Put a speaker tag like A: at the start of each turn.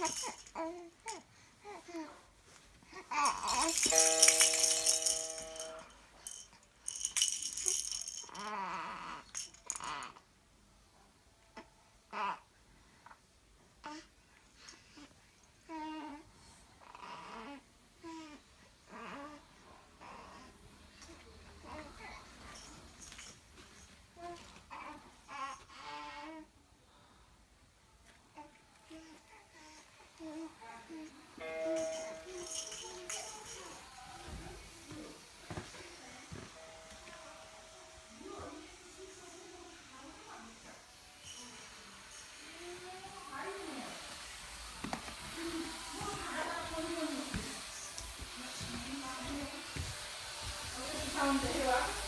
A: Uh-huh. Não, não